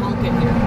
won't get here.